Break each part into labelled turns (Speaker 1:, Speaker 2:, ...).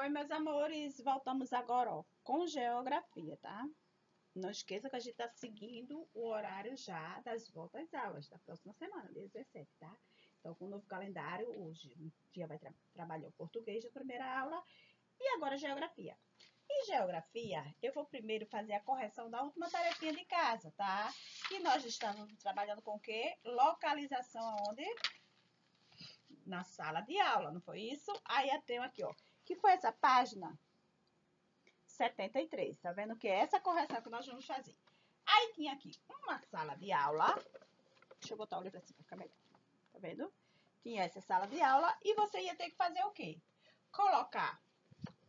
Speaker 1: Oi, meus amores, voltamos agora ó, com geografia, tá? Não esqueça que a gente tá seguindo o horário já das voltas aulas da próxima semana, dia 17, tá? Então, com o novo calendário, hoje um dia vai tra trabalhar o português da primeira aula e agora geografia. Em geografia, eu vou primeiro fazer a correção da última tarefinha de casa, tá? Que nós estávamos trabalhando com o quê? Localização aonde? Na sala de aula, não foi isso? Aí eu tenho aqui, ó, que foi essa página 73, tá vendo? Que é essa correção que nós vamos fazer. Aí tinha aqui uma sala de aula, deixa eu botar o livro assim pra ficar melhor, tá vendo? Tinha essa sala de aula e você ia ter que fazer o quê? Colocar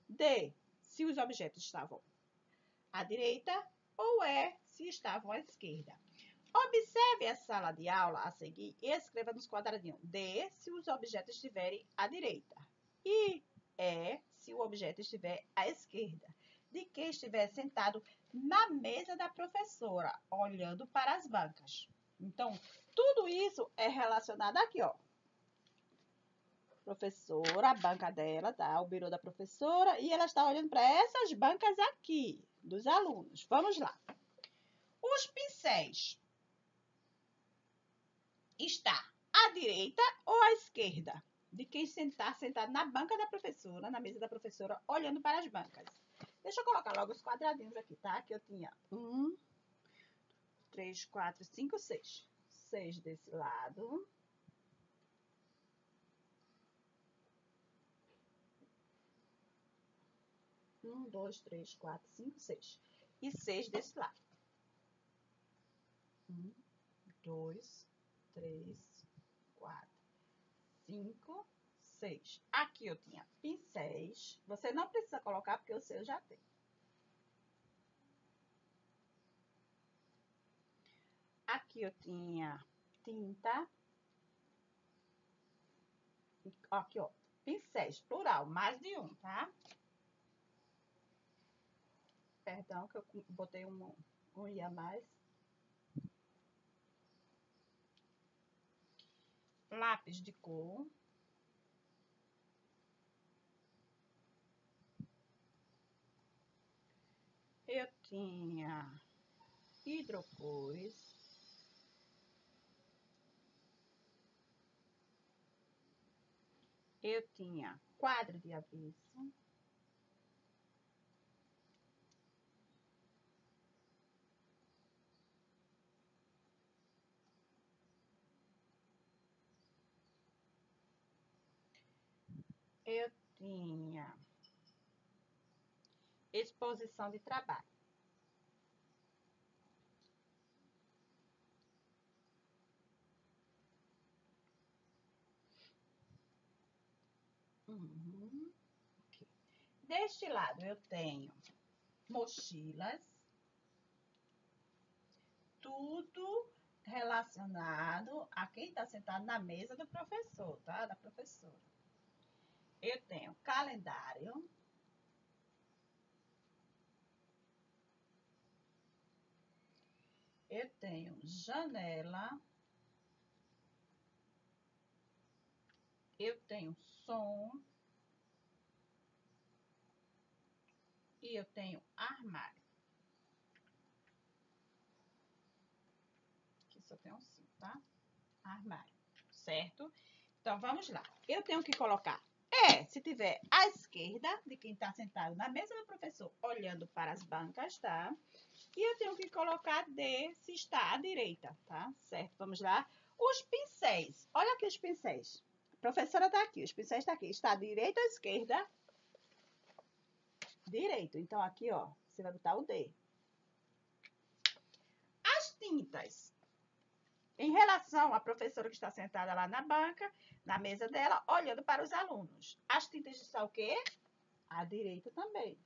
Speaker 1: D, se os objetos estavam à direita, ou E, se estavam à esquerda. Observe a sala de aula a seguir e escreva nos quadradinhos D, se os objetos estiverem à direita. E é se o objeto estiver à esquerda, de quem estiver sentado na mesa da professora, olhando para as bancas. Então, tudo isso é relacionado aqui, ó. Professora, a banca dela, tá? O birô da professora, e ela está olhando para essas bancas aqui, dos alunos. Vamos lá. Os pincéis está à direita ou à esquerda? De quem sentar sentado na banca da professora, na mesa da professora, olhando para as bancas. Deixa eu colocar logo os quadradinhos aqui, tá? Que eu tinha um, três, quatro, cinco, seis. Seis desse lado. Um, dois, três, quatro, cinco, seis. E seis desse lado. Um, dois, três, cinco, seis. Aqui eu tinha pincéis. Você não precisa colocar, porque o seu já tem. Aqui eu tinha tinta. Aqui, ó. Pincéis, plural, mais de um, tá? Perdão que eu botei um, um i a mais. Lápis de cor. Eu tinha hidrocores. Eu tinha quadro de avesso. Eu tinha exposição de trabalho. Uhum. Deste lado eu tenho mochilas, tudo relacionado a quem está sentado na mesa do professor, tá? Da professora eu tenho calendário. Eu tenho janela. Eu tenho som. E eu tenho armário. Aqui só tem um cinco, tá? Armário, certo? Então, vamos lá. Eu tenho que colocar é, se tiver à esquerda de quem está sentado na mesa do professor, olhando para as bancas, tá? E eu tenho que colocar D se está à direita, tá? Certo, vamos lá. Os pincéis, olha aqui os pincéis. A professora está aqui, os pincéis estão tá aqui. Está à direita ou à esquerda? Direito. Então, aqui, ó, você vai botar o D. As tintas. Em relação à professora que está sentada lá na banca, na mesa dela, olhando para os alunos. As tintas estão o quê? À direita também.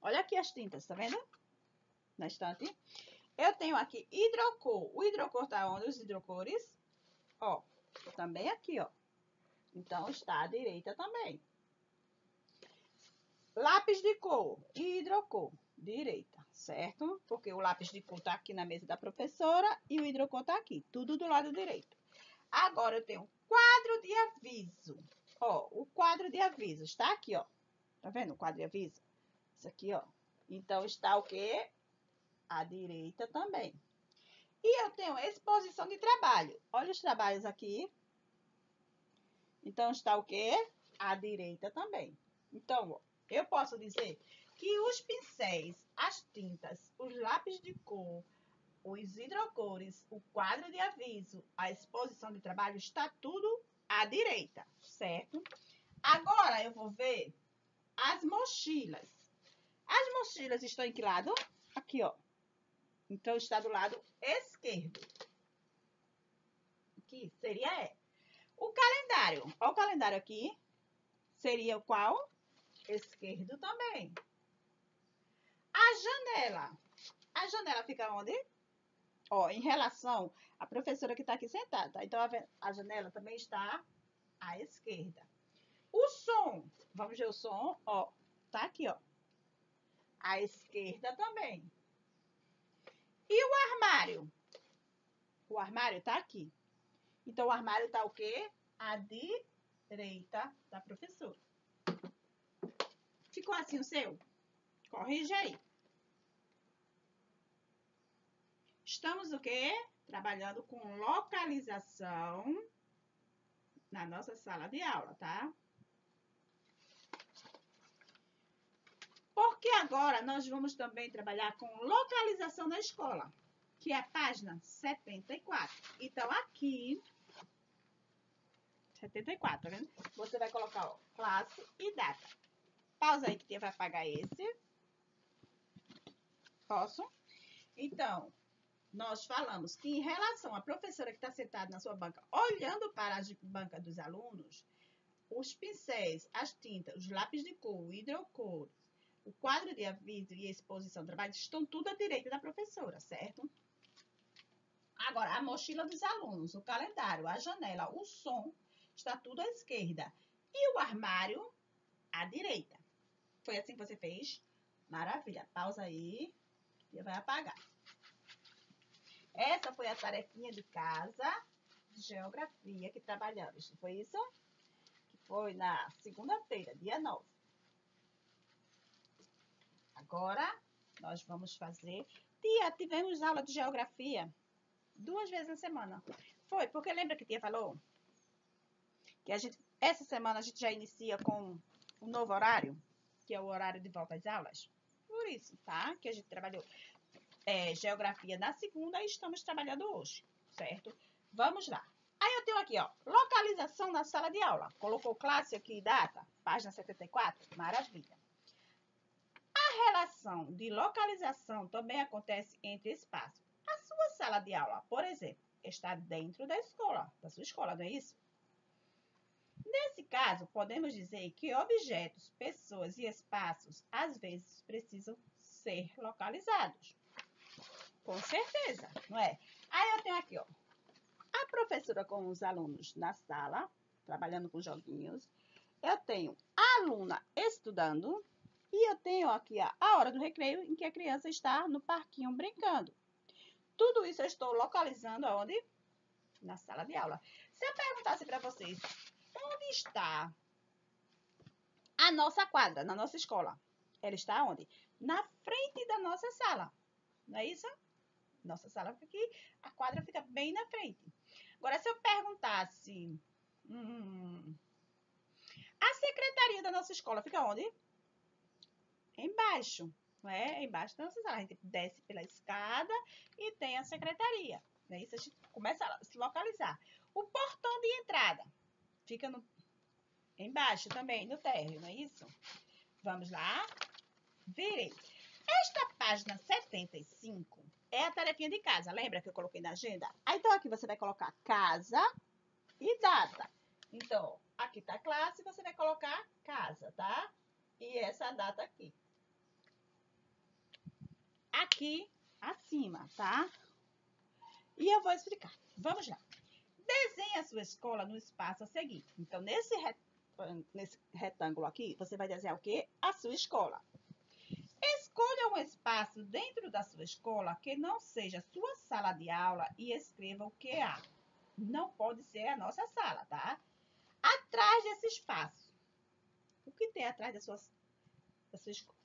Speaker 1: Olha aqui as tintas, tá vendo? Na estante. Eu tenho aqui hidrocor. O hidrocor está onde? Os hidrocores. Ó, também aqui, ó. Então, está à direita também. Lápis de cor e hidrocor, direita certo? Porque o lápis de cor está aqui na mesa da professora e o hidrocor está aqui, tudo do lado direito. Agora, eu tenho quadro de aviso. Ó, o quadro de aviso. Está aqui, ó. Tá vendo o quadro de aviso? Isso aqui, ó. Então, está o quê? À direita também. E eu tenho exposição de trabalho. Olha os trabalhos aqui. Então, está o quê? À direita também. Então, eu posso dizer que os pincéis, as tintas, os lápis de cor, os hidrocores, o quadro de aviso, a exposição de trabalho, está tudo à direita, certo? Agora, eu vou ver as mochilas. As mochilas estão em que lado? Aqui, ó. Então, está do lado esquerdo. Aqui seria é. O calendário. O calendário aqui. Seria o qual? Esquerdo também. A janela. A janela fica onde? Ó, em relação à professora que está aqui sentada. Então, a janela também está à esquerda. O som. Vamos ver o som. Ó, tá aqui, ó. À esquerda também. E o armário? O armário tá aqui. Então, o armário tá o quê? À direita da professora. Ficou assim o seu? Corrige aí. Estamos o quê? Trabalhando com localização na nossa sala de aula, tá? Porque agora nós vamos também trabalhar com localização na escola, que é a página 74. Então, aqui, 74, tá vendo? Você vai colocar, ó, classe e data. Pausa aí que vai apagar esse. Posso? Então, nós falamos que em relação à professora que está sentada na sua banca, olhando para a banca dos alunos, os pincéis, as tintas, os lápis de cor, o hidrocores, o quadro de aviso e exposição de trabalho estão tudo à direita da professora, certo? Agora, a mochila dos alunos, o calendário, a janela, o som, está tudo à esquerda. E o armário, à direita. Foi assim que você fez? Maravilha. Pausa aí e vai apagar. Essa foi a tarefinha de casa de geografia que trabalhamos. Foi isso? Que foi na segunda-feira, dia 9. Agora, nós vamos fazer... Tia, tivemos aula de geografia duas vezes na semana. Foi, porque lembra que tia falou? Que a gente, essa semana a gente já inicia com o novo horário, que é o horário de volta às aulas. Por isso, tá? Que a gente trabalhou é, geografia na segunda e estamos trabalhando hoje, certo? Vamos lá. Aí eu tenho aqui, ó, localização na sala de aula. Colocou classe aqui e data, página 74, maravilha. A relação de localização também acontece entre espaços. A sua sala de aula, por exemplo, está dentro da escola, da sua escola, não é isso? Nesse caso, podemos dizer que objetos, pessoas e espaços às vezes precisam ser localizados. Com certeza, não é? Aí eu tenho aqui, ó, a professora com os alunos na sala, trabalhando com joguinhos. Eu tenho a aluna estudando e eu tenho aqui a, a hora do recreio em que a criança está no parquinho brincando. Tudo isso eu estou localizando aonde? Na sala de aula. Se eu perguntasse para vocês, onde está a nossa quadra, na nossa escola? Ela está onde? Na frente da nossa sala. Não é isso? Nossa sala fica aqui, a quadra fica bem na frente. Agora, se eu perguntasse... Hum, a secretaria da nossa escola fica onde? Embaixo, não é? Embaixo da nossa sala. A gente desce pela escada e tem a secretaria. Né? Isso a gente começa a se localizar. O portão de entrada fica no, embaixo também, no térreo, não é isso? Vamos lá. Virei. Esta página 75 é a tarefinha de casa. Lembra que eu coloquei na agenda? Aí, então, aqui você vai colocar casa e data. Então, aqui tá classe, você vai colocar casa, tá? E essa data aqui. Aqui, acima, tá? E eu vou explicar. Vamos lá. Desenhe a sua escola no espaço a seguir. Então, nesse, nesse retângulo aqui, você vai desenhar o quê? A sua escola. Escolha um espaço dentro da sua escola que não seja sua sala de aula e escreva o que há. Não pode ser a nossa sala, tá? Atrás desse espaço. frente, aí atrás da sua, da sua escola.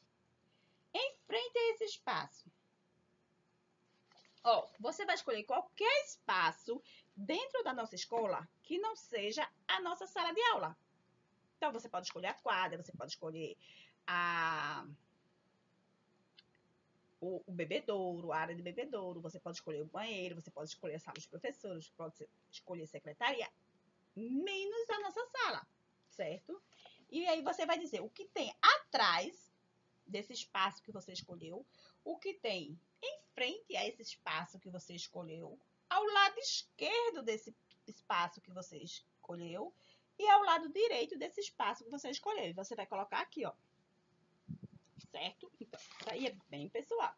Speaker 1: Em frente a esse espaço. Ó, você vai escolher qualquer espaço dentro da nossa escola que não seja a nossa sala de aula. Então, você pode escolher a quadra, você pode escolher a o, o bebedouro, a área de bebedouro, você pode escolher o banheiro, você pode escolher a sala dos professores, pode escolher secretaria, menos a nossa sala, certo? E aí você vai dizer o que tem atrás desse espaço que você escolheu, o que tem em frente a esse espaço que você escolheu, ao lado esquerdo desse espaço que você escolheu e ao lado direito desse espaço que você escolheu. Você vai colocar aqui, ó. Certo? Então, isso aí é bem pessoal.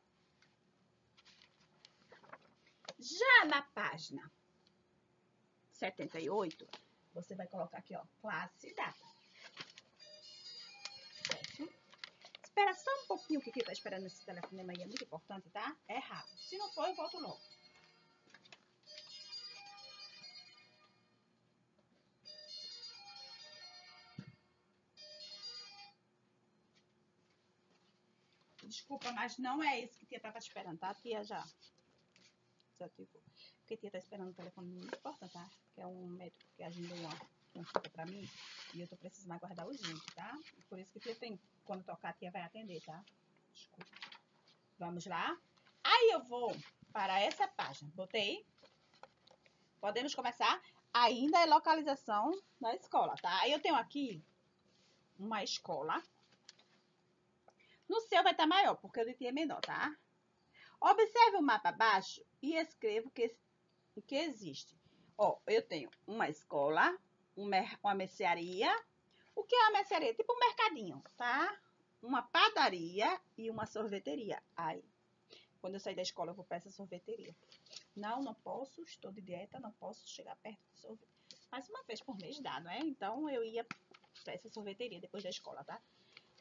Speaker 1: Já na página 78, você vai colocar aqui, ó, classe e data. Espera só um pouquinho que quem tá esperando esse telefonema aí é muito importante, tá? É rápido. Se não for, eu volto logo. Desculpa, mas não é isso que a tia tava esperando, tá? Tia já desativou. Porque a tia tá esperando um telefone muito importante, tá? Que é um médico que agendou uma consulta pra mim. E eu tô precisando aguardar urgente, tá? Por isso que tia tem, quando tocar, a tia vai atender, tá? Desculpa. Vamos lá? Aí eu vou para essa página. Botei. Podemos começar. Ainda é localização da escola, tá? Aí eu tenho aqui uma escola no seu vai estar tá maior, porque o de ti é menor, tá? Observe o mapa abaixo e escreva o que, o que existe. Ó, eu tenho uma escola, uma mercearia. O que é uma mercearia? Tipo um mercadinho, tá? Uma padaria e uma sorveteria. Aí, quando eu sair da escola, eu vou para essa sorveteria. Não, não posso, estou de dieta, não posso chegar perto do sorvete. Mas uma vez por mês dá, não é? Então, eu ia para essa sorveteria depois da escola, tá?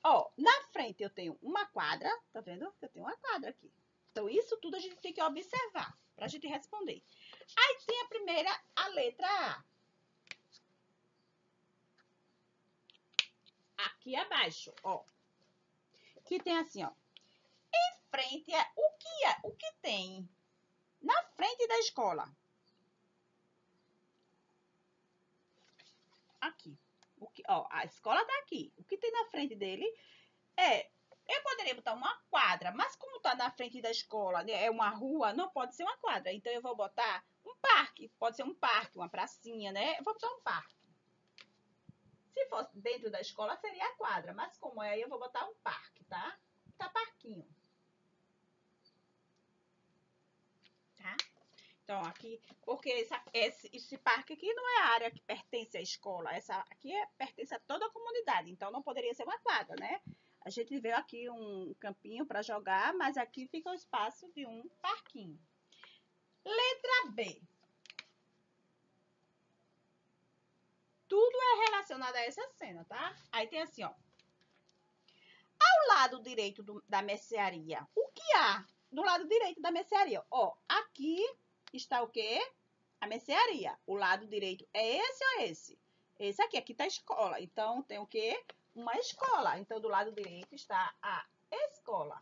Speaker 1: Ó, na frente eu tenho uma quadra, tá vendo? Eu tenho uma quadra aqui. Então, isso tudo a gente tem que observar pra gente responder. Aí tem a primeira, a letra A. Aqui abaixo, ó. Que tem assim, ó. Em frente, é, o que é? O que tem na frente da escola? Aqui. O que, ó, a escola tá aqui. O que tem na frente dele é. Eu poderia botar uma quadra, mas como tá na frente da escola, né, é uma rua, não pode ser uma quadra. Então eu vou botar um parque. Pode ser um parque, uma pracinha, né? Eu vou botar um parque. Se fosse dentro da escola, seria a quadra. Mas como é aí, eu vou botar um parque, tá? Tá parquinho. Então, aqui, porque essa, esse, esse parque aqui não é a área que pertence à escola, essa aqui é, pertence a toda a comunidade, então não poderia ser uma quadra, né? A gente vê aqui um campinho para jogar, mas aqui fica o espaço de um parquinho. Letra B. Tudo é relacionado a essa cena, tá? Aí tem assim, ó. Ao lado direito do, da mercearia, o que há do lado direito da mercearia? Ó, aqui está o quê? A mercearia. O lado direito é esse ou esse? Esse aqui, aqui está a escola. Então, tem o quê? Uma escola. Então, do lado direito está a escola.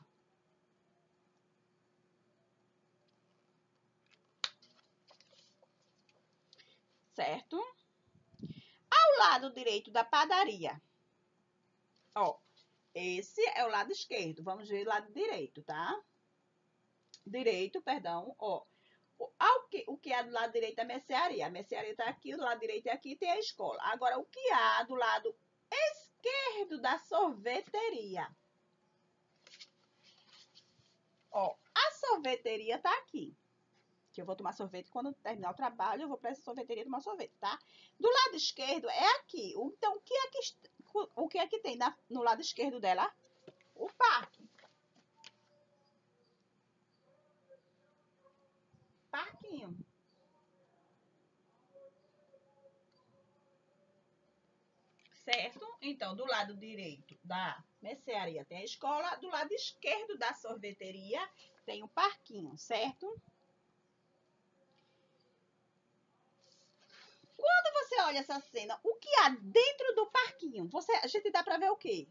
Speaker 1: Certo? Ao lado direito da padaria. Ó, esse é o lado esquerdo. Vamos ver o lado direito, tá? Direito, perdão, ó ao que, o que há do lado direito é mercearia. A mercearia está aqui, do lado direito é aqui tem a escola. Agora, o que há do lado esquerdo da sorveteria? Ó, a sorveteria está aqui. Que eu vou tomar sorvete quando terminar o trabalho, eu vou para essa sorveteria tomar sorvete, tá? Do lado esquerdo é aqui. Então, o que é que, o que, é que tem na, no lado esquerdo dela? O parque. parquinho. Certo? Então, do lado direito da mercearia tem a escola, do lado esquerdo da sorveteria tem o parquinho, certo? Quando você olha essa cena, o que há dentro do parquinho? Você, a gente dá para ver o quê?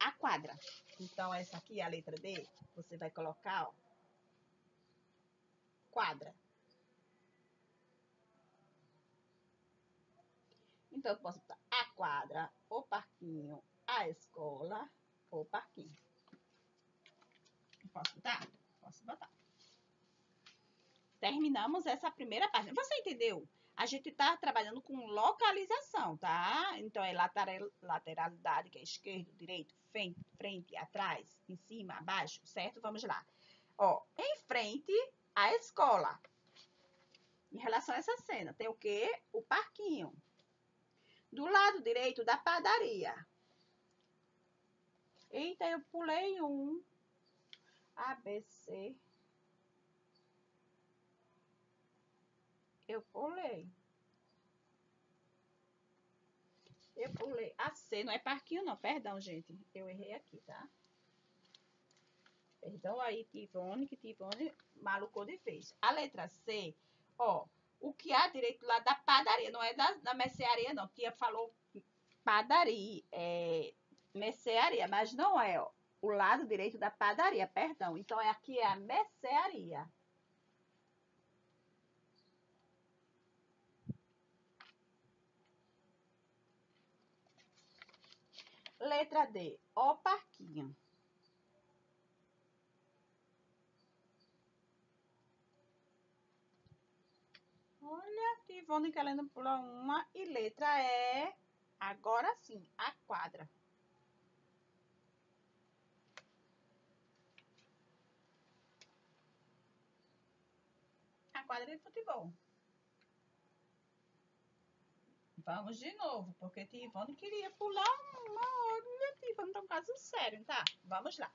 Speaker 1: A quadra. Então, essa aqui é a letra D. Você vai colocar, ó, quadra. Então, eu posso botar a quadra, o parquinho, a escola, o parquinho. Posso botar? Posso botar. Terminamos essa primeira página. Você entendeu? A gente está trabalhando com localização, tá? Então, é lateral, lateralidade, que é esquerdo, direito, frente, frente, atrás, em cima, abaixo, certo? Vamos lá. Ó, em frente à escola. Em relação a essa cena, tem o quê? O parquinho. Do lado direito da padaria. Eita, eu pulei um. ABC. Eu pulei. Eu pulei. A C não é parquinho, não. Perdão, gente. Eu errei aqui, tá? Perdão aí, Tivone, que Tivone malucou de vez. A letra C, ó, o que há direito lá da padaria, não é da, da mercearia, não. Tia falou padaria, é mercearia, mas não é, ó o lado direito da padaria, perdão. Então, aqui é a mercearia. Letra D, o parquinho. Olha, Ivone querendo pular uma. E letra E, agora sim, a quadra. quadra de futebol. Vamos de novo, porque Tivone queria pular uma hora. Tivone tá um caso sério, tá? Vamos lá.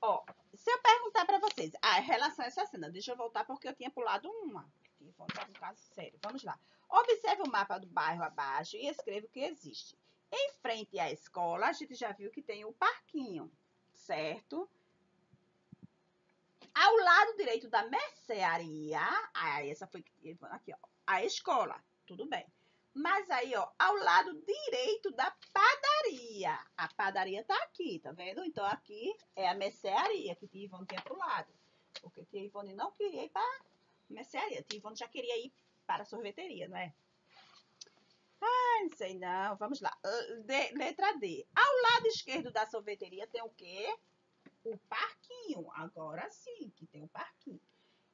Speaker 1: Ó, se eu perguntar para vocês, a relação a essa cena, deixa eu voltar porque eu tinha pulado uma. Tivone tá um caso sério. Vamos lá. Observe o mapa do bairro abaixo e escreva o que existe. Em frente à escola, a gente já viu que tem o parquinho, certo? Ao lado direito da mercearia, ah, essa foi aqui, ó, a escola, tudo bem. Mas aí, ó, ao lado direito da padaria. A padaria tá aqui, tá vendo? Então, aqui é a mercearia que Tia Ivone tinha pro lado. Porque Tia Ivone não queria ir para mercearia. Tia Ivone já queria ir para a sorveteria, não é? Ah, não sei não. Vamos lá. De, letra D. Ao lado esquerdo da sorveteria tem o quê? o parquinho. Agora sim, que tem o parquinho.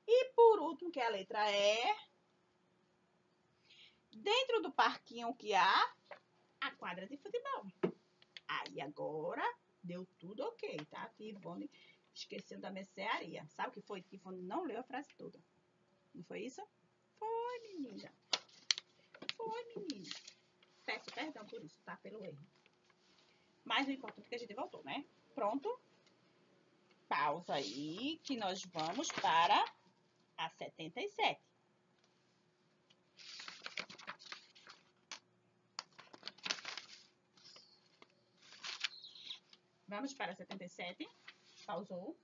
Speaker 1: E por último, que é a letra E. Dentro do parquinho que há a quadra de futebol. Aí agora deu tudo ok, tá? Tivone esquecendo da mercearia. Sabe o que foi? Tivone não leu a frase toda. Não foi isso? Foi, menina. Foi, menina. Peço perdão por isso, tá? Pelo erro. Mas o importante é que a gente voltou, né? Pronto? pausa aí, que nós vamos para a 77. Vamos para a 77. Pausou.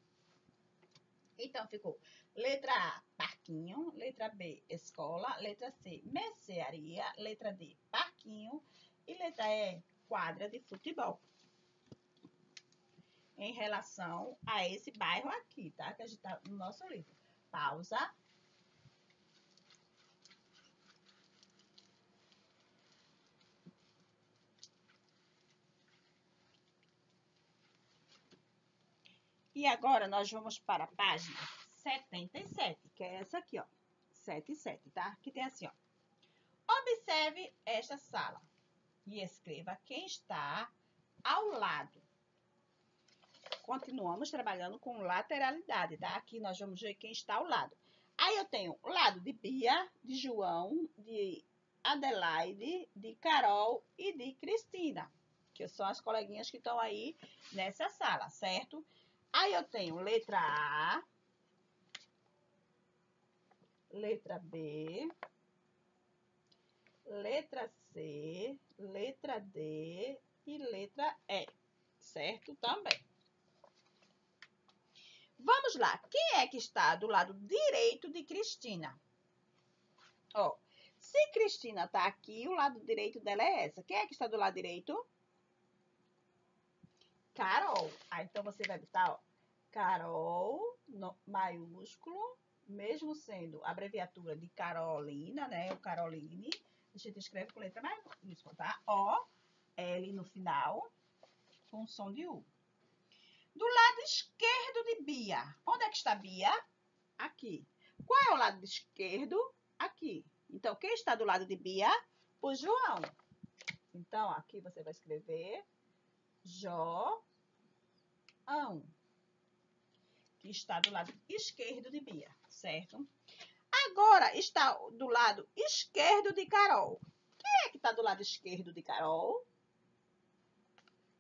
Speaker 1: Então, ficou letra A, parquinho. Letra B, escola. Letra C, mercearia. Letra D, parquinho. E letra E, quadra de futebol em relação a esse bairro aqui, tá? Que a gente tá no nosso livro. Pausa. E agora nós vamos para a página 77, que é essa aqui, ó. 77, tá? Que tem assim, ó. Observe esta sala e escreva quem está ao lado continuamos trabalhando com lateralidade, tá? Aqui nós vamos ver quem está ao lado. Aí eu tenho o lado de Bia, de João, de Adelaide, de Carol e de Cristina, que são as coleguinhas que estão aí nessa sala, certo? Aí eu tenho letra A, letra B, letra C, letra D e letra E, certo? Também. Vamos lá. Quem é que está do lado direito de Cristina? Ó, se Cristina está aqui, o lado direito dela é essa. Quem é que está do lado direito? Carol. Ah, então você vai botar, ó, Carol, no, maiúsculo, mesmo sendo abreviatura de Carolina, né? O Caroline. A gente escreve com letra maiúscula, tá? O, L no final, com som de U. Do lado esquerdo de Bia. Onde é que está Bia? Aqui. Qual é o lado esquerdo? Aqui. Então, quem está do lado de Bia? O João. Então, aqui você vai escrever João, que está do lado esquerdo de Bia, certo? Agora, está do lado esquerdo de Carol. Quem é que está do lado esquerdo de Carol?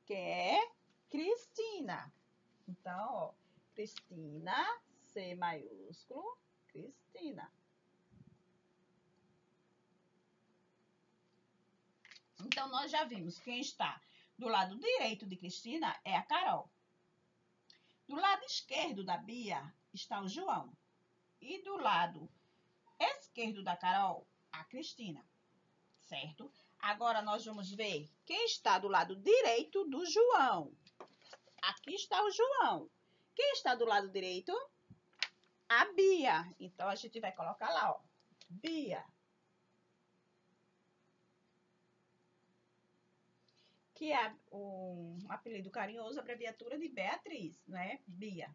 Speaker 1: Quem é? Cristina. Então, ó, Cristina, C maiúsculo, Cristina. Então, nós já vimos quem está do lado direito de Cristina é a Carol. Do lado esquerdo da Bia está o João. E do lado esquerdo da Carol, a Cristina. Certo? Agora nós vamos ver quem está do lado direito do João. Aqui está o João. Quem está do lado direito? A Bia. Então a gente vai colocar lá, ó. Bia. Que é um apelido carinhoso, abreviatura de Beatriz, né? Bia.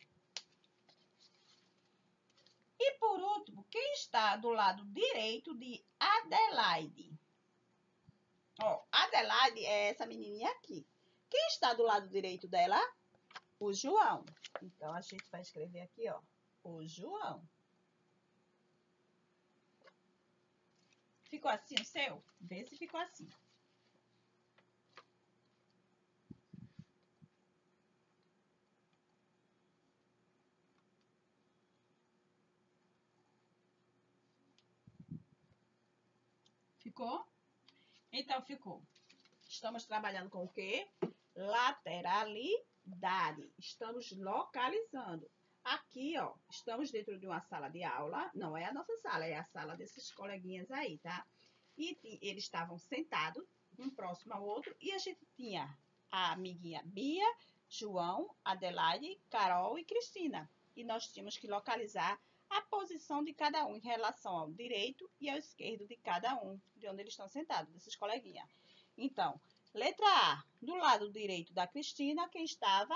Speaker 1: E por último, quem está do lado direito de Adelaide? Ó, Adelaide é essa menininha aqui. Quem está do lado direito dela? O João. Então, a gente vai escrever aqui, ó, o João. Ficou assim o seu? Vê se ficou assim. Ficou? Então, ficou. Estamos trabalhando com o quê? Lateralidade. Estamos localizando. Aqui, ó, estamos dentro de uma sala de aula. Não é a nossa sala, é a sala desses coleguinhas aí, tá? E eles estavam sentados, um próximo ao outro, e a gente tinha a amiguinha Bia, João, Adelaide, Carol e Cristina. E nós tínhamos que localizar a posição de cada um em relação ao direito e ao esquerdo de cada um, de onde eles estão sentados, desses coleguinhas. Então, letra A, do lado direito da Cristina, quem estava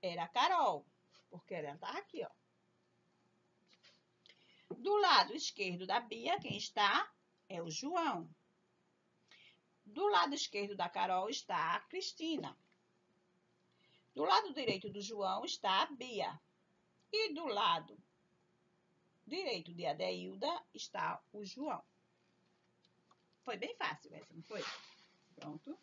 Speaker 1: era a Carol, porque ela estava aqui, ó. Do lado esquerdo da Bia, quem está é o João. Do lado esquerdo da Carol está a Cristina. Do lado direito do João está a Bia. E do lado direito de Adeilda está o João. Foi bem fácil essa, não foi? Pronto.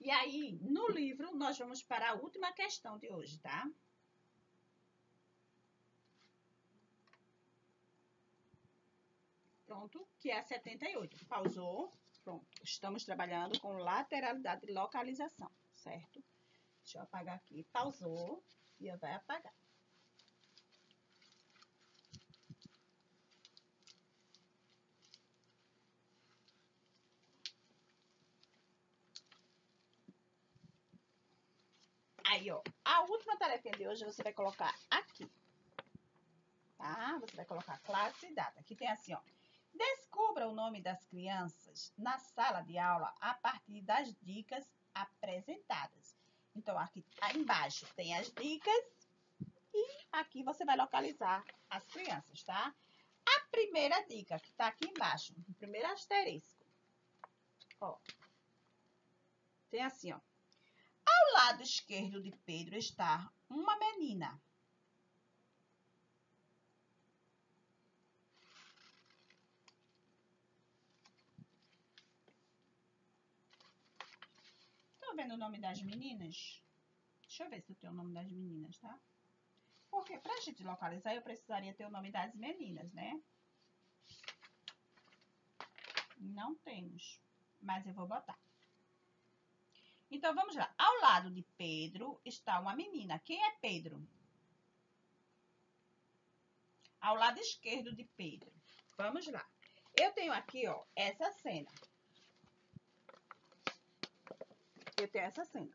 Speaker 1: E aí, no livro, nós vamos para a última questão de hoje, tá? pronto, que é a 78. Pausou, pronto. Estamos trabalhando com lateralidade de localização, certo? Deixa eu apagar aqui. Pausou e eu vai apagar. Aí, ó, a última tarefa de hoje você vai colocar aqui, tá? Você vai colocar classe e data. Aqui tem assim, ó, Descubra o nome das crianças na sala de aula a partir das dicas apresentadas. Então, aqui embaixo tem as dicas e aqui você vai localizar as crianças, tá? A primeira dica que está aqui embaixo, o primeiro asterisco, ó, tem assim, ó. Ao lado esquerdo de Pedro está uma menina. Vendo o nome das meninas? Deixa eu ver se eu tenho o nome das meninas, tá? Porque pra gente localizar, eu precisaria ter o nome das meninas, né? Não temos, mas eu vou botar. Então, vamos lá. Ao lado de Pedro está uma menina. Quem é Pedro? Ao lado esquerdo de Pedro. Vamos lá. Eu tenho aqui, ó, essa cena. Eu tenho essa cena.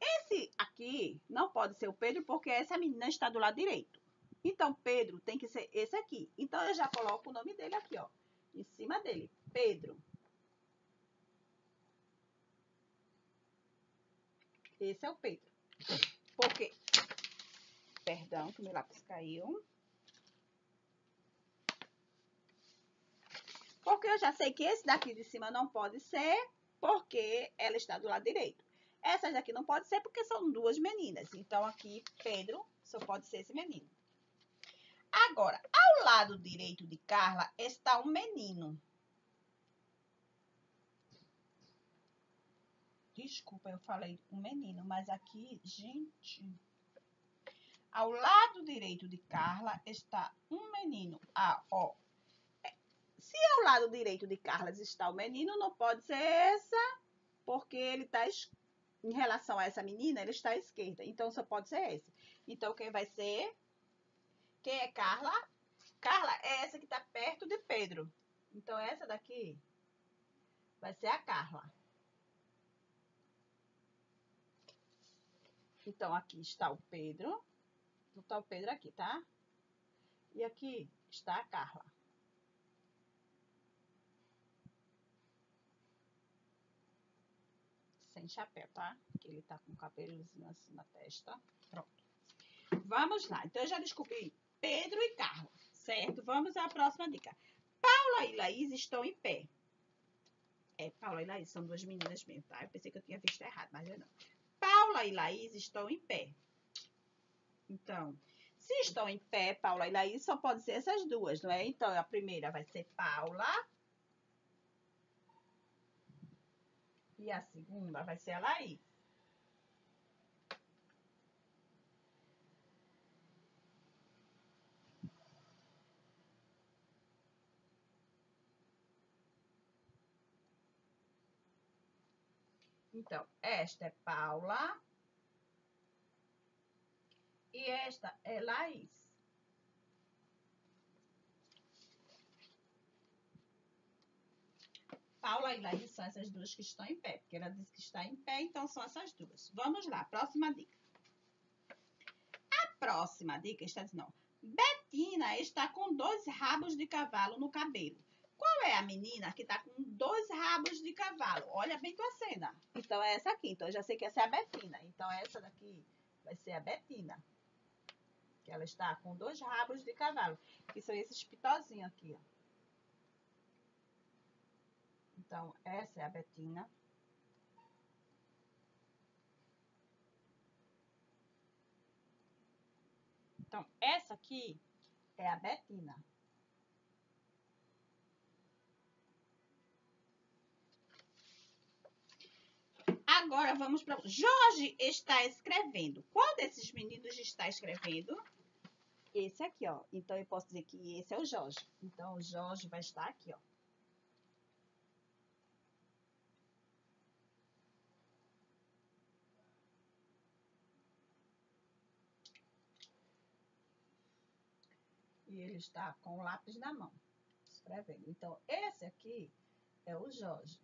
Speaker 1: Esse aqui não pode ser o Pedro porque essa menina está do lado direito. Então, Pedro tem que ser esse aqui. Então, eu já coloco o nome dele aqui, ó. Em cima dele. Pedro. Esse é o Pedro. Porque... Perdão, que meu lápis caiu. Porque eu já sei que esse daqui de cima não pode ser, porque ela está do lado direito. Essas daqui não pode ser porque são duas meninas. Então, aqui, Pedro só pode ser esse menino. Agora, ao lado direito de Carla está um menino. Desculpa, eu falei um menino, mas aqui, gente... Ao lado direito de Carla está um menino. Ah, ó. Se ao lado direito de Carla está o menino, não pode ser essa, porque ele está em relação a essa menina, ele está à esquerda. Então, só pode ser esse. Então, quem vai ser quem é Carla? Carla é essa que está perto de Pedro. Então, essa daqui vai ser a Carla. Então, aqui está o Pedro. Está o Pedro aqui, tá? E aqui está a Carla. Sem chapéu, tá? Que ele tá com o cabelozinho assim na testa. Pronto. Vamos lá. Então, eu já descobri Pedro e Carla, certo? Vamos à próxima dica. Paula e Laís estão em pé. É, Paula e Laís são duas meninas mesmo, tá? Eu pensei que eu tinha visto errado, mas eu não. Paula e Laís estão em pé. Então, se estão em pé, Paula e Laís, só pode ser essas duas, não é? Então, a primeira vai ser Paula. E a segunda vai ser a Laís. Então, esta é Paula. E esta é Laís. Paula e Laís são essas duas que estão em pé, porque ela disse que está em pé, então são essas duas. Vamos lá, próxima dica. A próxima dica está dizendo, Betina está com dois rabos de cavalo no cabelo. Qual é a menina que tá com dois rabos de cavalo? Olha bem tua cena. Então, é essa aqui. Então, eu já sei que essa é a Betina. Então, essa daqui vai ser a Betina. Que ela está com dois rabos de cavalo. Que são esses pitozinhos aqui, ó. Então, essa é a Betina. Então, essa aqui é a Betina. Agora vamos para. Jorge está escrevendo. Qual desses meninos está escrevendo? Esse aqui, ó. Então eu posso dizer que esse é o Jorge. Então o Jorge vai estar aqui, ó. E ele está com o lápis na mão, escrevendo. Então, esse aqui é o Jorge.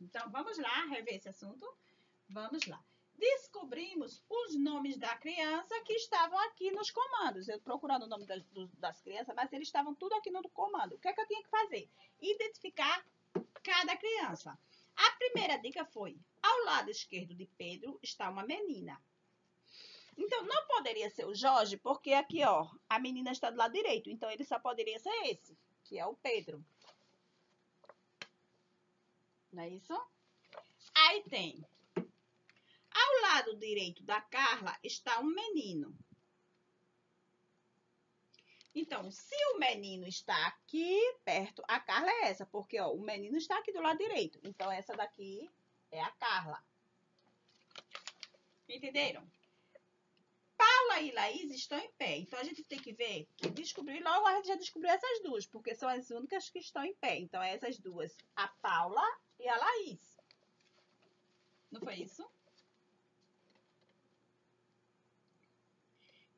Speaker 1: Então, vamos lá rever esse assunto? Vamos lá. Descobrimos os nomes da criança que estavam aqui nos comandos. Eu procurando o nome das, das crianças, mas eles estavam tudo aqui no comando. O que é que eu tinha que fazer? Identificar cada criança. A primeira dica foi: ao lado esquerdo de Pedro está uma menina. Então, não poderia ser o Jorge, porque aqui, ó, a menina está do lado direito. Então, ele só poderia ser esse, que é o Pedro. Não é isso? Aí tem. Ao lado direito da Carla está um menino. Então, se o menino está aqui perto, a Carla é essa, porque ó, o menino está aqui do lado direito. Então, essa daqui é a Carla. Entenderam? Paula e Laís estão em pé. Então, a gente tem que ver, descobrir logo, a gente já descobriu essas duas, porque são as únicas que estão em pé. Então, essas duas, a Paula e a Laís. Não foi isso?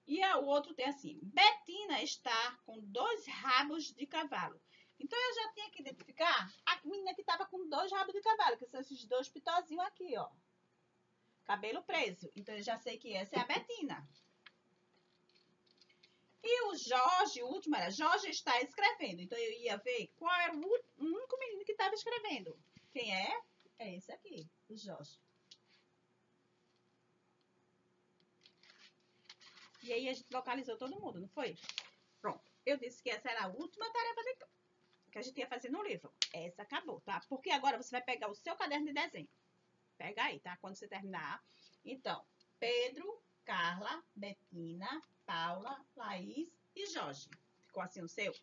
Speaker 1: E o outro tem assim: Betina está com dois rabos de cavalo. Então eu já tinha que identificar a menina que estava com dois rabos de cavalo, que são esses dois pitozinhos aqui, ó. Cabelo preso. Então eu já sei que essa é a Betina. E o Jorge, o último era Jorge está escrevendo. Então eu ia ver qual era o único menino que estava escrevendo. Quem é? É esse aqui, o Jorge. E aí a gente localizou todo mundo, não foi? Pronto. Eu disse que essa era a última tarefa de, que a gente ia fazer no livro. Essa acabou, tá? Porque agora você vai pegar o seu caderno de desenho. Pega aí, tá? Quando você terminar. Então, Pedro, Carla, Betina, Paula, Laís e Jorge. Ficou assim o seu?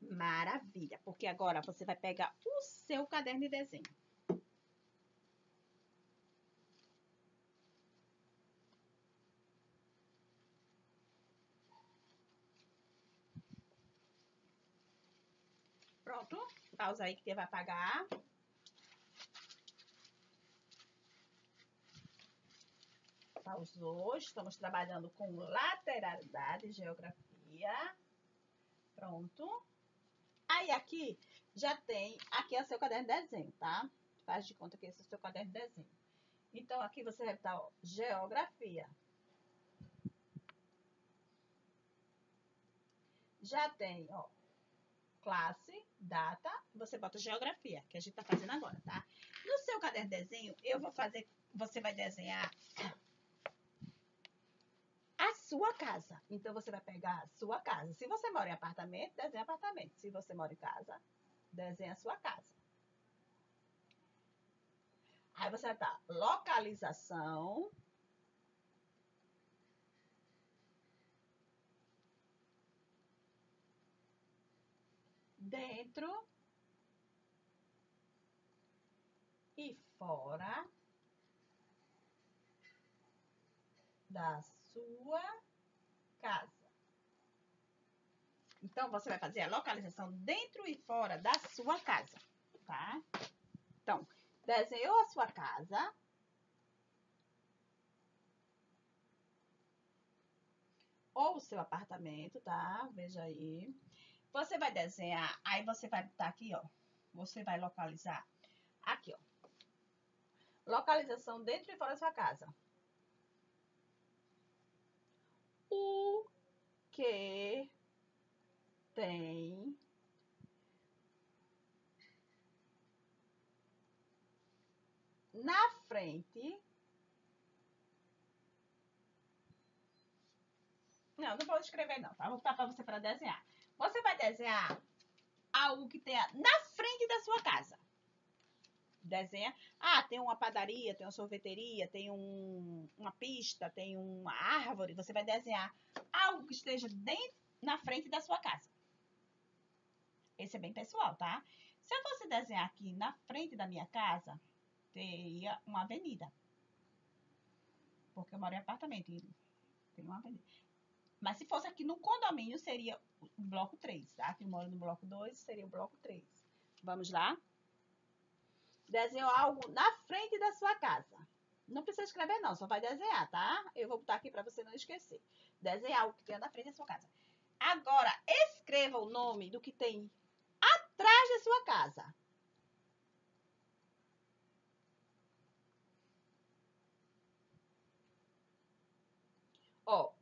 Speaker 1: Maravilha, porque agora você vai pegar o seu caderno de desenho. Pausa aí que você vai apagar. Pausou, estamos trabalhando com lateralidade e geografia. Pronto. Aí aqui já tem, aqui é o seu caderno de desenho, tá? Faz de conta que esse é o seu caderno de desenho. Então, aqui você vai estar, ó, geografia. Já tem, ó, classe, data, você bota geografia, que a gente tá fazendo agora, tá? No seu caderno de desenho, eu vou fazer, você vai desenhar a sua casa. Então, você vai pegar a sua casa. Se você mora em apartamento, desenha apartamento. Se você mora em casa, desenha a sua casa. Aí você vai estar localização. Dentro e fora da sua casa. Então, você vai fazer a localização dentro e fora da sua casa, tá? Então, desenhou a sua casa. Ou o seu apartamento, tá? Veja aí. Você vai desenhar, aí você vai botar aqui, ó. Você vai localizar aqui, ó. Localização dentro e fora da sua casa. O que tem na frente. Não, não vou escrever não, tá? Vou botar para você para desenhar. Você vai desenhar algo que tenha na frente da sua casa. Desenha. Ah, tem uma padaria, tem uma sorveteria, tem um, uma pista, tem uma árvore. Você vai desenhar algo que esteja dentro, na frente da sua casa. Esse é bem pessoal, tá? Se eu fosse desenhar aqui na frente da minha casa, teria uma avenida. Porque eu moro em apartamento e tem uma avenida. Mas se fosse aqui no condomínio, seria o bloco 3, tá? Que eu moro no bloco 2, seria o bloco 3. Vamos lá? Desenhou algo na frente da sua casa. Não precisa escrever, não, só vai desenhar, tá? Eu vou botar aqui para você não esquecer. Desenhar algo que tem na frente da sua casa. Agora, escreva o nome do que tem atrás da sua casa. Ó,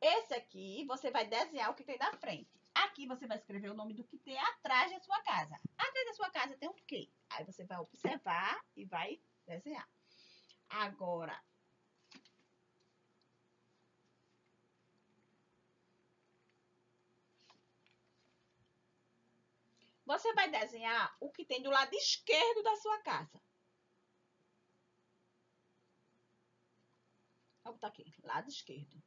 Speaker 1: esse aqui você vai desenhar o que tem na frente. Aqui você vai escrever o nome do que tem atrás da sua casa. Atrás da sua casa tem o quê? Aí você vai observar e vai desenhar. Agora, Você vai desenhar o que tem do lado esquerdo da sua casa. Vou botar aqui, lado esquerdo.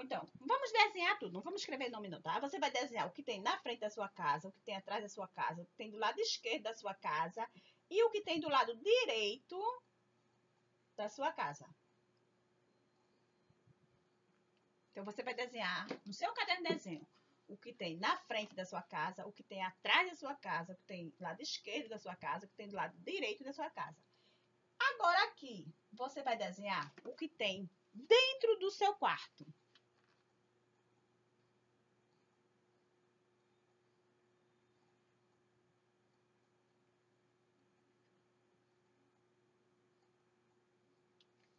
Speaker 1: Então, vamos desenhar tudo, não vamos escrever nome não, tá? Você vai desenhar o que tem na frente da sua casa, o que tem atrás da sua casa, o que tem do lado esquerdo da sua casa e o que tem do lado direito da sua casa. Então, você vai desenhar no seu caderno de desenho o que tem na frente da sua casa, o que tem atrás da sua casa, o que tem do lado esquerdo da sua casa, o que tem do lado direito da sua casa. Agora aqui, você vai desenhar o que tem dentro do seu quarto.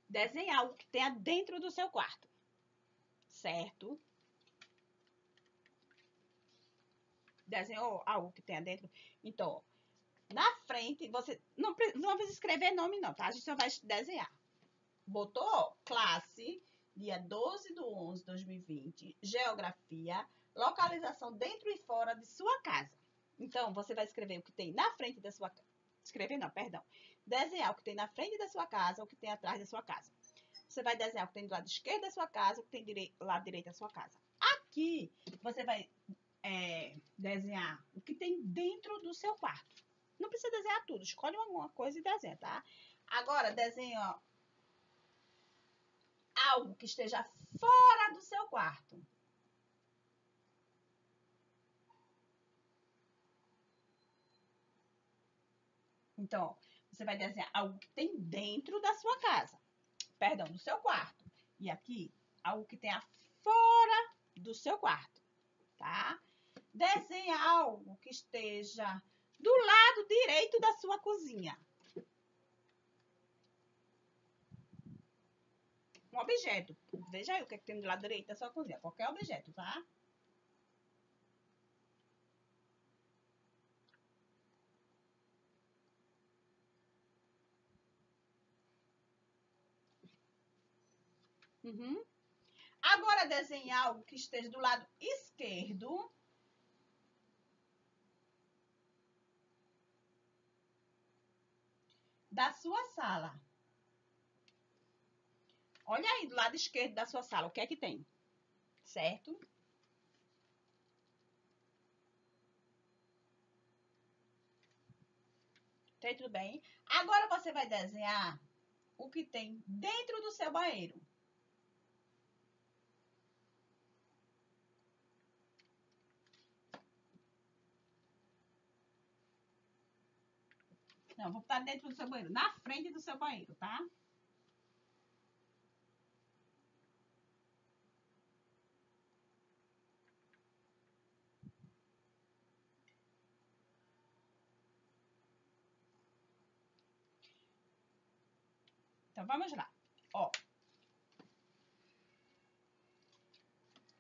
Speaker 1: Desenhar o que tem dentro do seu quarto. Certo? Desenhou algo que tenha dentro. Então, na frente, você não, não precisa escrever nome não, tá? A gente só vai desenhar. Botou classe, dia 12 do 11 de 2020, geografia, localização dentro e fora de sua casa. Então, você vai escrever o que tem na frente da sua casa. Escrever não, perdão. Desenhar o que tem na frente da sua casa, o que tem atrás da sua casa. Você vai desenhar o que tem do lado esquerdo da sua casa, o que tem do lado direito da sua casa. Aqui, você vai é, desenhar o que tem dentro do seu quarto. Não precisa desenhar tudo, escolhe alguma coisa e desenha, tá? Agora, desenha algo que esteja fora do seu quarto. Então, você vai desenhar algo que tem dentro da sua casa. Perdão, do seu quarto. E aqui, algo que tenha fora do seu quarto, tá? Desenha algo que esteja do lado direito da sua cozinha. Um objeto. Veja aí o que, é que tem do lado direito da sua cozinha. Qualquer objeto, tá? Uhum. Agora, desenhar algo que esteja do lado esquerdo da sua sala. Olha aí do lado esquerdo da sua sala, o que é que tem? Certo? Tá tudo bem? Agora você vai desenhar o que tem dentro do seu banheiro. Não, vou botar dentro do seu banheiro, na frente do seu banheiro, tá? Então, vamos lá. Ó.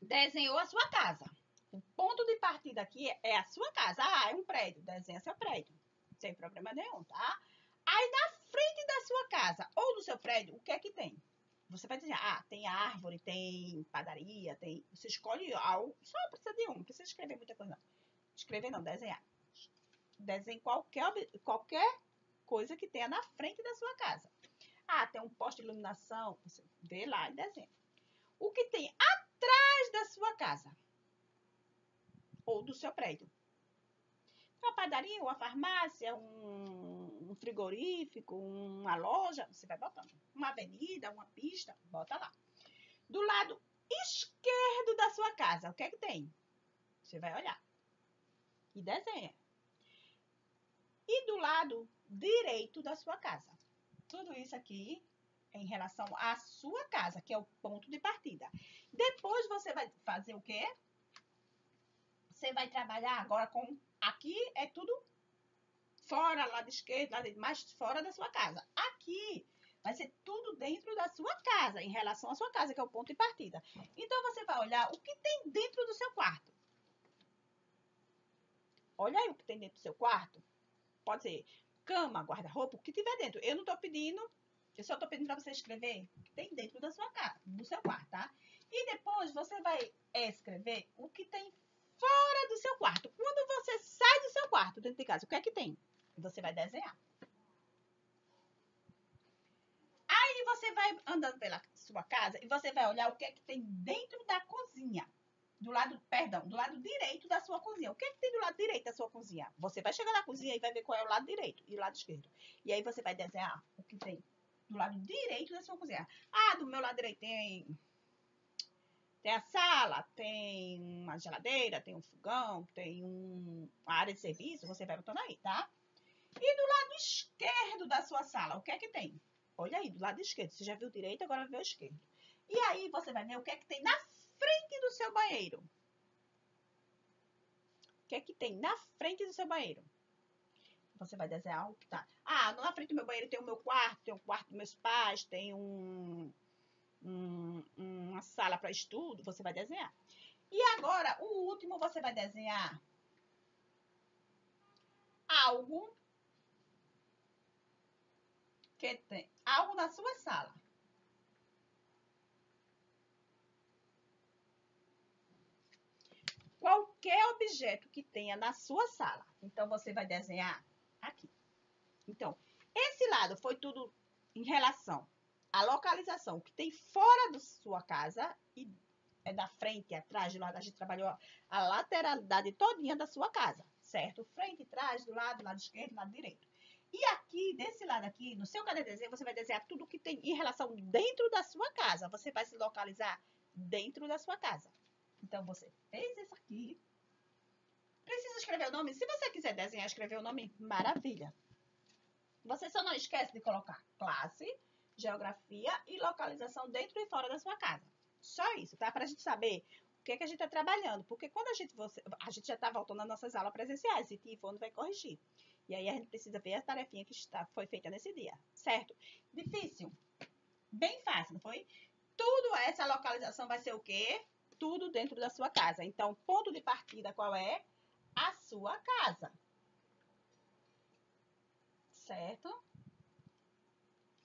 Speaker 1: Desenhou a sua casa. O ponto de partida aqui é a sua casa. Ah, é um prédio. Desenha seu prédio sem problema nenhum, tá? Aí na frente da sua casa ou do seu prédio, o que é que tem? Você vai dizer, ah, tem árvore, tem padaria, tem. Você escolhe algo, só precisa de um, não precisa escrever muita coisa, não. Escrever não, desenhar. Desenhe qualquer, qualquer coisa que tenha na frente da sua casa. Ah, tem um poste de iluminação, você vê lá e desenha. O que tem atrás da sua casa ou do seu prédio uma padaria, uma farmácia, um, um frigorífico, uma loja, você vai botando. Uma avenida, uma pista, bota lá. Do lado esquerdo da sua casa, o que é que tem? Você vai olhar e desenha. E do lado direito da sua casa. Tudo isso aqui em relação à sua casa, que é o ponto de partida. Depois você vai fazer o quê? Você vai trabalhar agora com Aqui é tudo fora, lado esquerdo, lado direito, mas fora da sua casa. Aqui vai ser tudo dentro da sua casa, em relação à sua casa, que é o ponto de partida. Então, você vai olhar o que tem dentro do seu quarto. Olha aí o que tem dentro do seu quarto. Pode ser cama, guarda-roupa, o que tiver dentro. Eu não estou pedindo, eu só estou pedindo para você escrever o que tem dentro da sua casa, do seu quarto, tá? E depois você vai escrever o que tem fora do seu quarto. Quando você quarto dentro de casa, o que é que tem? Você vai desenhar. Aí você vai andando pela sua casa e você vai olhar o que é que tem dentro da cozinha. Do lado, perdão, do lado direito da sua cozinha. O que é que tem do lado direito da sua cozinha? Você vai chegar na cozinha e vai ver qual é o lado direito e o lado esquerdo. E aí você vai desenhar o que tem do lado direito da sua cozinha. Ah, do meu lado direito tem tem a sala, tem uma geladeira, tem um fogão, tem um, uma área de serviço, você vai botando aí, tá? E do lado esquerdo da sua sala, o que é que tem? Olha aí, do lado esquerdo. Você já viu direito, agora vê o esquerdo. E aí você vai ver o que é que tem na frente do seu banheiro. O que é que tem na frente do seu banheiro? Você vai desenhar o que tá. Ah, na frente do meu banheiro tem o meu quarto, tem o quarto dos meus pais, tem um, um uma sala para estudo. Você vai desenhar. E agora, o último, você vai desenhar algo que tem algo na sua sala. Qualquer objeto que tenha na sua sala. Então, você vai desenhar aqui. Então, esse lado foi tudo em relação à localização que tem fora da sua casa e é da frente atrás, de lado a gente trabalhou a lateralidade todinha da sua casa, certo? Frente, trás, do lado, lado esquerdo, lado direito. E aqui, desse lado aqui, no seu caderno de desenho, você vai desenhar tudo que tem em relação dentro da sua casa. Você vai se localizar dentro da sua casa. Então, você fez isso aqui. Precisa escrever o nome? Se você quiser desenhar, escrever o nome, maravilha. Você só não esquece de colocar classe, geografia e localização dentro e fora da sua casa. Só isso, tá? Para a gente saber o que, é que a gente está trabalhando. Porque quando a gente, você, a gente já está voltando às nossas aulas presenciais e Tivone vai corrigir. E aí a gente precisa ver a tarefinha que está, foi feita nesse dia, certo? Difícil? Bem fácil, não foi? Tudo essa localização vai ser o quê? Tudo dentro da sua casa. Então, ponto de partida qual é? A sua casa. Certo?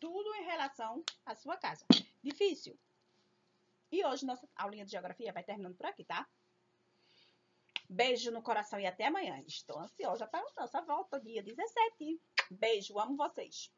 Speaker 1: Tudo em relação à sua casa. Difícil? E hoje nossa aulinha de geografia vai terminando por aqui, tá? Beijo no coração e até amanhã. Estou ansiosa para a nossa volta, dia 17. Beijo, amo vocês.